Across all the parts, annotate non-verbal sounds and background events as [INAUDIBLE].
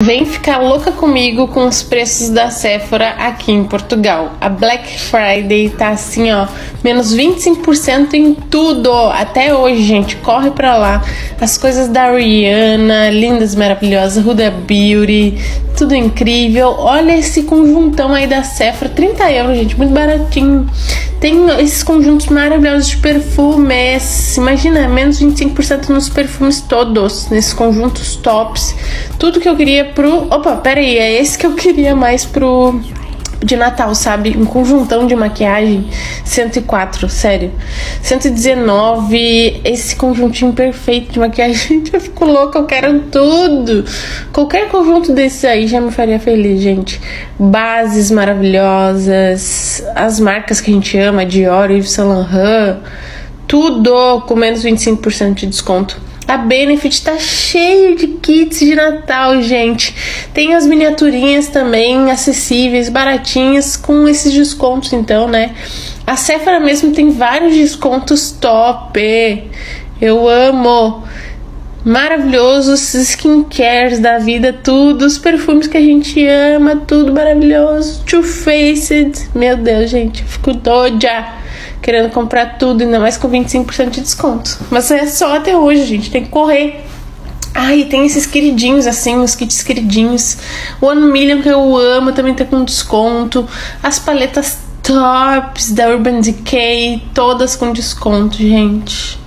Vem ficar louca comigo com os preços da Sephora aqui em Portugal. A Black Friday tá assim, ó, menos 25% em tudo. Até hoje, gente, corre pra lá. As coisas da Rihanna, lindas, maravilhosas, Huda Beauty, tudo incrível. Olha esse conjuntão aí da Sephora, 30 euros, gente, muito baratinho. Tem esses conjuntos maravilhosos de perfumes. Imagina, menos 25% nos perfumes todos, nesses conjuntos tops. Tudo que eu queria pro. Opa, pera aí, é esse que eu queria mais pro. De Natal, sabe? Um conjuntão de maquiagem. 104, sério. 119. Esse conjuntinho perfeito de maquiagem. [LAUGHS] eu fico louca, eu quero tudo. Qualquer conjunto desse aí já me faria feliz, gente. Bases maravilhosas. As marcas que a gente ama, Dior, Yves Saint Laurent. Tudo com menos 25% de desconto. A Benefit tá cheio de kits de Natal, gente. Tem as miniaturinhas também acessíveis, baratinhas, com esses descontos, então, né? A Sephora mesmo tem vários descontos top. Eu amo. Maravilhosos skincares da vida, tudo, os perfumes que a gente ama, tudo maravilhoso. Too Faced, meu Deus, gente, fico doida querendo comprar tudo, ainda mais com 25% de desconto. Mas é só até hoje, gente, tem que correr. Ai, tem esses queridinhos assim, os kits queridinhos. One Million que eu amo também tá com desconto. As paletas tops da Urban Decay, todas com desconto, gente.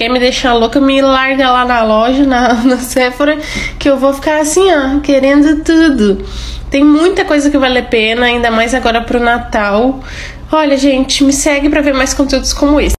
Quer me deixar louca, me larga lá na loja, na, [LAUGHS] na Sephora, que eu vou ficar assim, ó, querendo tudo. Tem muita coisa que vale a pena, ainda mais agora pro Natal. Olha, gente, me segue para ver mais conteúdos como esse.